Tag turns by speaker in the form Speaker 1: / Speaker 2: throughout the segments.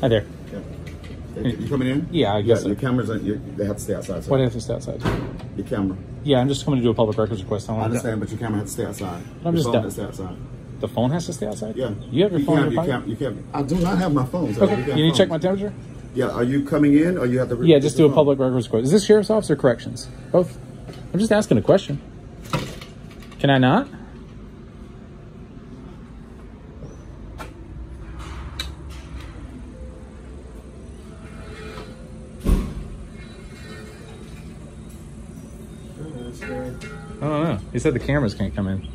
Speaker 1: Hi there.
Speaker 2: Yeah. You coming in?
Speaker 1: Yeah, I guess
Speaker 2: Yeah, your cameras, are, you, they have to stay outside. So
Speaker 1: Why do I have to stay outside?
Speaker 2: Your camera.
Speaker 1: Yeah, I'm just coming to do a public records request. I
Speaker 2: I
Speaker 1: want
Speaker 2: understand, but your camera has to stay outside.
Speaker 1: I'm
Speaker 2: your
Speaker 1: just
Speaker 2: phone
Speaker 1: done.
Speaker 2: has to stay outside.
Speaker 1: The phone has to stay outside?
Speaker 2: Yeah.
Speaker 1: You have your phone
Speaker 2: can
Speaker 1: in your
Speaker 2: you can't, you can't. I do not have my phone. So
Speaker 1: Okay.
Speaker 2: you
Speaker 1: You need to check my temperature?
Speaker 2: Yeah, are you coming in or you have to?
Speaker 1: Yeah, just do a public records request. Is this sheriff's office or corrections? Both. I'm just asking a question. Can I not? I don't know. He said the cameras can't come in.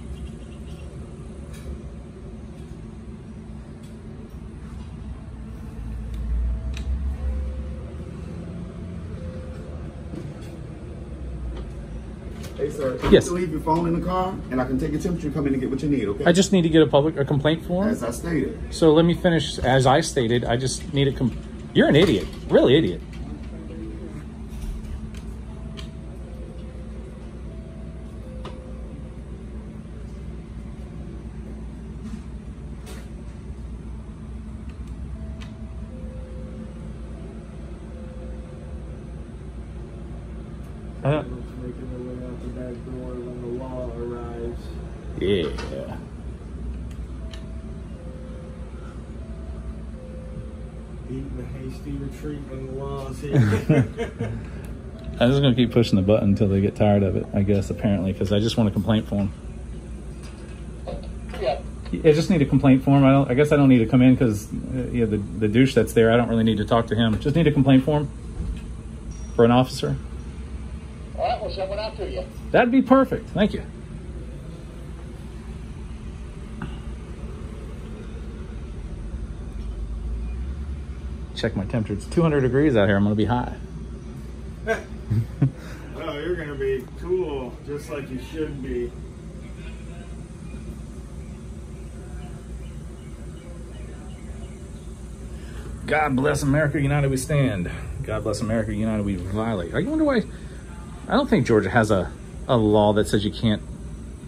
Speaker 2: Hey, sir.
Speaker 1: Yes.
Speaker 2: You can leave your phone in the car, and I can take your temperature. Come in and get what you need. Okay.
Speaker 1: I just need to get a public a complaint form.
Speaker 2: as I stated.
Speaker 1: So let me finish. As I stated, I just need a. Com- You're an idiot, really idiot. I don't-
Speaker 3: Making their way out the back door when the law arrives.
Speaker 1: Yeah.
Speaker 3: Beating a hasty retreat when the law is here.
Speaker 1: I'm just gonna keep pushing the button until they get tired of it. I guess apparently because I just want a complaint form.
Speaker 4: Yeah.
Speaker 1: I just need a complaint form. I don't. I guess I don't need to come in because uh, yeah, the the douche that's there. I don't really need to talk to him. Just need a complaint form for an officer.
Speaker 4: All right, we'll send one out to you.
Speaker 1: That'd be perfect. Thank you. Check my temperature. It's 200 degrees out here. I'm gonna be high.
Speaker 3: oh, you're gonna be cool, just like you should be.
Speaker 1: God bless America, united we stand. God bless America, united we violate. I wonder why. I don't think Georgia has a, a law that says you can't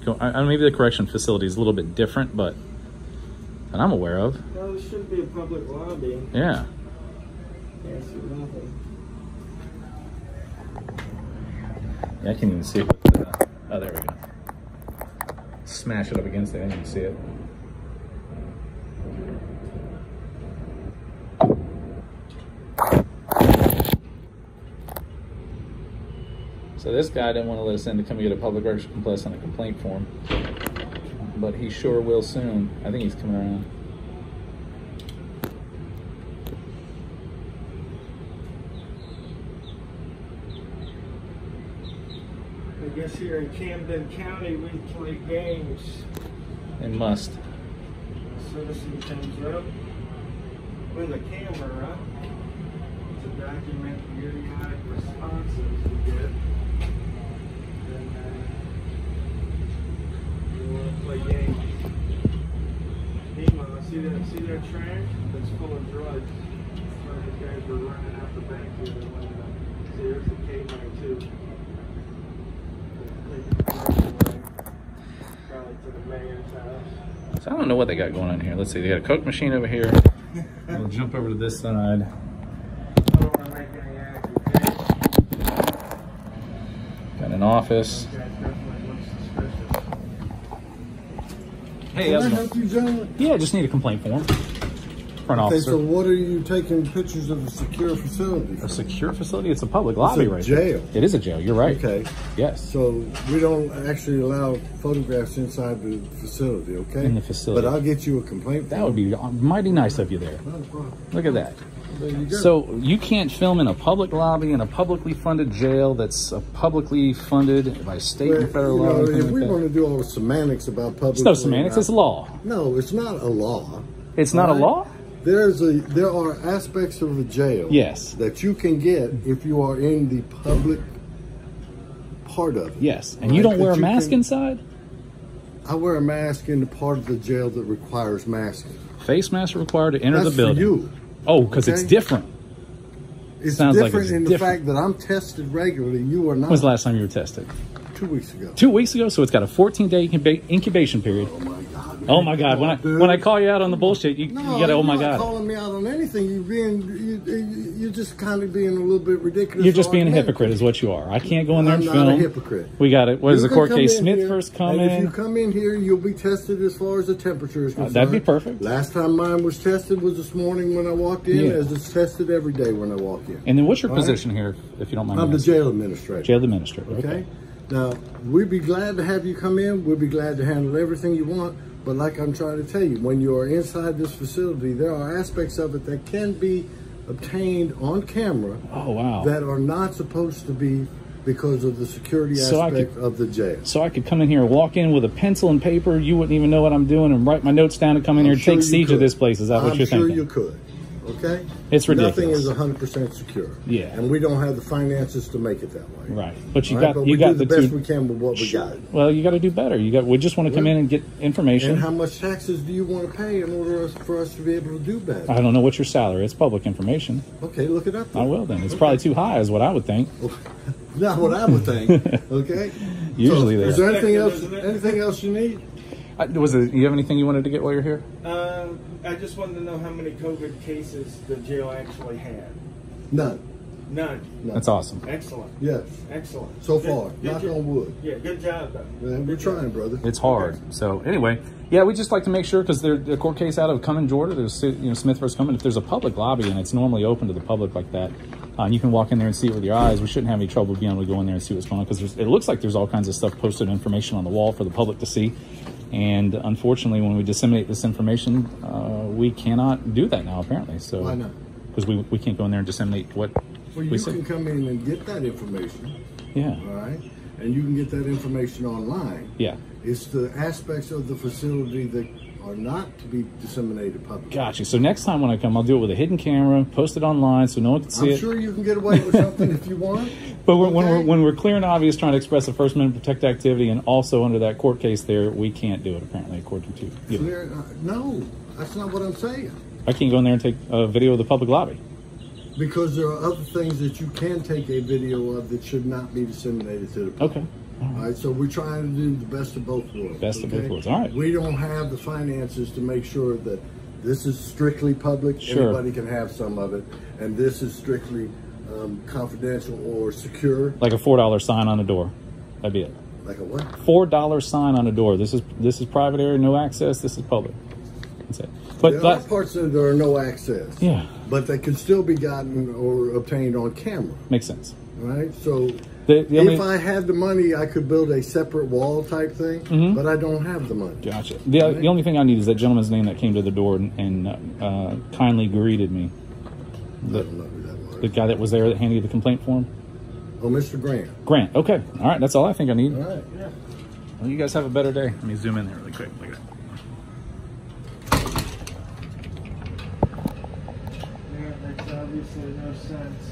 Speaker 1: go. I, I, maybe the correction facility is a little bit different, but that I'm aware of.
Speaker 3: Well, there should be a public lobby.
Speaker 1: Yeah. Yeah, I can't even see it. With the, oh, there we uh, go. Smash it up against it. I didn't even see it. So this guy didn't want to let us in to come get a public records complaint on a complaint form, but he sure will soon. I think he's coming around.
Speaker 3: I guess here in Camden County, we play games.
Speaker 1: And must.
Speaker 3: Citizen comes up with a camera to document periodic responses we get. And uh, we want to play games. Meanwhile, see that see that trash that's full of drugs. Some of these guys were running out the back here. and went, uh, See, there's the K-9 too. Taking the drugs away. Probably to the mayor's house.
Speaker 1: So I don't know what they got going on here. Let's see. They got a Coke machine over here. We'll jump over to this side.
Speaker 3: I don't want to make any accusations.
Speaker 1: Got an office.
Speaker 3: That definitely looks suspicious.
Speaker 1: Hey,
Speaker 5: Can
Speaker 1: how's
Speaker 5: I
Speaker 1: it going?
Speaker 5: help you, gentlemen?
Speaker 1: Yeah, just need a complaint form for an
Speaker 5: Okay,
Speaker 1: officer.
Speaker 5: so what are you taking pictures of a secure facility?
Speaker 1: a secure facility? It's a public lobby,
Speaker 5: a
Speaker 1: right? there.
Speaker 5: jail.
Speaker 1: It is a jail. You're right.
Speaker 5: Okay,
Speaker 1: Yes.
Speaker 5: so we don't actually allow photographs inside the facility, okay?
Speaker 1: In the facility.
Speaker 5: But I'll get you a complaint.
Speaker 1: That would be mighty nice of you there.
Speaker 5: Not a problem.
Speaker 1: Look at that.
Speaker 5: You.
Speaker 1: So you can't film in a public lobby in a publicly funded jail that's uh, publicly funded by state
Speaker 5: Well,
Speaker 1: and federal law.
Speaker 5: know, if we
Speaker 1: that.
Speaker 5: want to do all the semantics about public,
Speaker 1: It's no semantics. It's law.
Speaker 5: No, it's not a law.
Speaker 1: It's not a law.
Speaker 5: There's a there are aspects of the jail
Speaker 1: Yes.
Speaker 5: that you can get if you are in the public part of it.
Speaker 1: Yes. And
Speaker 5: Right,
Speaker 1: you don't
Speaker 5: that
Speaker 1: wear a mask
Speaker 5: can-
Speaker 1: inside.
Speaker 5: I wear a mask in the part of the jail that requires masking.
Speaker 1: Face mask required to enter
Speaker 5: That's
Speaker 1: the building.
Speaker 5: for you.
Speaker 1: Oh, because it's different.
Speaker 5: It's
Speaker 1: Sounds like
Speaker 5: different
Speaker 1: it's
Speaker 5: in the fact that I'm tested regularly. You are not.
Speaker 1: When was the last time you were tested?
Speaker 5: two weeks ago.
Speaker 1: Two weeks ago, so it's got a 14 day incubation period.
Speaker 5: Oh my God. man.
Speaker 1: Oh my God! When I
Speaker 5: dude.
Speaker 1: when I call you out on the bullshit, you,
Speaker 5: No,
Speaker 1: you gotta. Oh my
Speaker 5: you're not
Speaker 1: God!
Speaker 5: calling me out on anything. You're being, you, you, you're just kind of being a little bit ridiculous.
Speaker 1: You're just being a hypocrite, is what you are. I can't go in there
Speaker 5: I'm
Speaker 1: and
Speaker 5: not
Speaker 1: film.
Speaker 5: a hypocrite.
Speaker 1: We got it. What is
Speaker 5: You
Speaker 1: the
Speaker 5: can
Speaker 1: court case? Smith
Speaker 5: here,
Speaker 1: first come
Speaker 5: and If you come in here, you'll be tested as far as the temperature is
Speaker 1: Uh,
Speaker 5: concerned.
Speaker 1: that'd be perfect.
Speaker 5: Last time mine was tested was this morning when I walked in,
Speaker 1: Yeah.
Speaker 5: as it's tested every day when I walk in.
Speaker 1: And then what's your
Speaker 5: All right.
Speaker 1: position here, if you don't mind?
Speaker 5: I'm the jail administrator.
Speaker 1: jail administrator. Okay.
Speaker 5: Okay. Now, we'd be glad to have you come in. We'd be glad to handle everything you want. But like I'm trying to tell you, when you are inside this facility, there are aspects of it that can be obtained on camera
Speaker 1: Oh wow.
Speaker 5: that are not supposed to be because of the security
Speaker 1: So
Speaker 5: aspect of the jail.
Speaker 1: so I could come in here, and walk in with a pencil and paper. You wouldn't even know what I'm doing, and write my notes down and come in here
Speaker 5: I'm
Speaker 1: and
Speaker 5: sure
Speaker 1: take siege
Speaker 5: could.
Speaker 1: of this place. Is that what
Speaker 5: I'm
Speaker 1: you're
Speaker 5: sure
Speaker 1: thinking?
Speaker 5: you could. Okay?
Speaker 1: It's ridiculous.
Speaker 5: Nothing is 100% secure.
Speaker 1: Yeah.
Speaker 5: And we don't have the finances to make it that way.
Speaker 1: Right. But you
Speaker 5: right?
Speaker 1: got
Speaker 5: But
Speaker 1: you
Speaker 5: we
Speaker 1: got
Speaker 5: do the,
Speaker 1: the
Speaker 5: best
Speaker 1: two.
Speaker 5: we can with what we got.
Speaker 1: Well, you got to do better. You got. We just want to come in and get information.
Speaker 5: And how much taxes do you want to pay in order for us to be able to do better?
Speaker 1: I don't know what your salary. It's public information.
Speaker 5: Okay, look it up.
Speaker 1: I will then. It's probably too high, is what I would think.
Speaker 5: Not what I would think. Okay.
Speaker 1: Usually
Speaker 5: so,
Speaker 1: they
Speaker 5: is there anything else? Anything else you need?
Speaker 1: I, was it? You have anything you wanted to get while you're here?
Speaker 3: Um, I just wanted to know how many COVID cases the jail actually had.
Speaker 5: None.
Speaker 3: None.
Speaker 5: None.
Speaker 1: That's awesome.
Speaker 3: Excellent.
Speaker 5: Yes.
Speaker 3: Excellent.
Speaker 5: So
Speaker 3: Good-
Speaker 5: far.
Speaker 3: good
Speaker 5: Knock
Speaker 3: job.
Speaker 5: on wood.
Speaker 3: Yeah, good job though.
Speaker 5: Man, we're
Speaker 3: Good job.
Speaker 5: trying, brother.
Speaker 1: It's hard. So anyway, yeah, we just like to make sure because there's a court case out of Cumming, Georgia. There's you know Smith vs. Cumming. If there's a public lobby and it's normally open to the public like that, uh, and you can walk in there and see it with your eyes. We shouldn't have any trouble being able to go in there and see what's going on because it looks like there's all kinds of stuff posted information on the wall for the public to see. And unfortunately, when we disseminate this information, uh, we cannot do that now. Apparently, so
Speaker 5: Why not?
Speaker 1: Because we, we can't go in there and disseminate what
Speaker 5: Well,
Speaker 1: we
Speaker 5: you can come in and get that information,
Speaker 1: Yeah,
Speaker 5: all right? And you can get that information online.
Speaker 1: yeah.
Speaker 5: It's the aspects of the facility that are not to be disseminated publicly.
Speaker 1: Gotcha. So next time when I come, I'll do it with a hidden camera, post it online so no one can see it.
Speaker 5: I'm sure you can get away with something if you want.
Speaker 1: But when, when we're when we're clear and obvious trying to express a First Amendment protected activity, and also under that court case there, we can't do it apparently according to you.
Speaker 5: Clear, uh, no, that's not what I'm saying.
Speaker 1: I can't go in there and take a video of the public lobby.
Speaker 5: Because there are other things that you can take a video of that should not be disseminated to the public.
Speaker 1: Okay.
Speaker 5: All right, so we're trying to do the best of both worlds.
Speaker 1: Best of both worlds. All right.
Speaker 5: We don't have the finances to make sure that this is strictly public.
Speaker 1: Sure.
Speaker 5: Anybody can have some of it, and this is strictly um, confidential or secure.
Speaker 1: Like a four dollar sign on the door. That'd be it.
Speaker 5: Like a what?
Speaker 1: Four dollar sign on the door. This is this is private area, no access. This is public. That's it. But
Speaker 5: there
Speaker 1: that,
Speaker 5: are parts that there are no access.
Speaker 1: Yeah.
Speaker 5: But they can still be gotten or obtained on camera.
Speaker 1: makes sense.
Speaker 5: Right. So
Speaker 1: The, the only,
Speaker 5: if I had the money, I could build a separate wall type thing.
Speaker 1: Mm-hmm.
Speaker 5: But I don't have the money.
Speaker 1: Gotcha. The, the only thing I need is that gentleman's name that came to the door and, and uh, kindly greeted me.
Speaker 5: I don't know who that was.
Speaker 1: The guy that was there that handed you the complaint form.
Speaker 5: Oh, Mr. Grant.
Speaker 1: Grant. Okay. All right. That's all I think I need.
Speaker 5: All right. Yeah.
Speaker 1: Well, you guys have a better day. Let me zoom in there really quick. Look at that.
Speaker 3: Yeah, makes obviously no sense.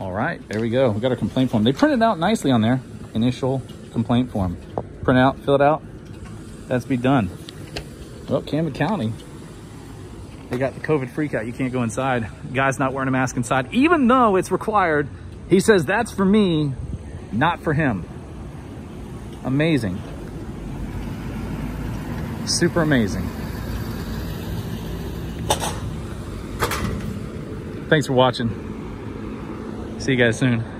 Speaker 1: All right. There we go. We got our complaint form. They printed out nicely on there. Initial complaint form. Print out, fill it out. That's be done. Well, Camden County. They got the COVID freak out. You can't go inside. Guy's not wearing a mask inside, even though it's required. He says that's for me, not for him. Amazing. Super amazing. Thanks for watching. See you guys soon.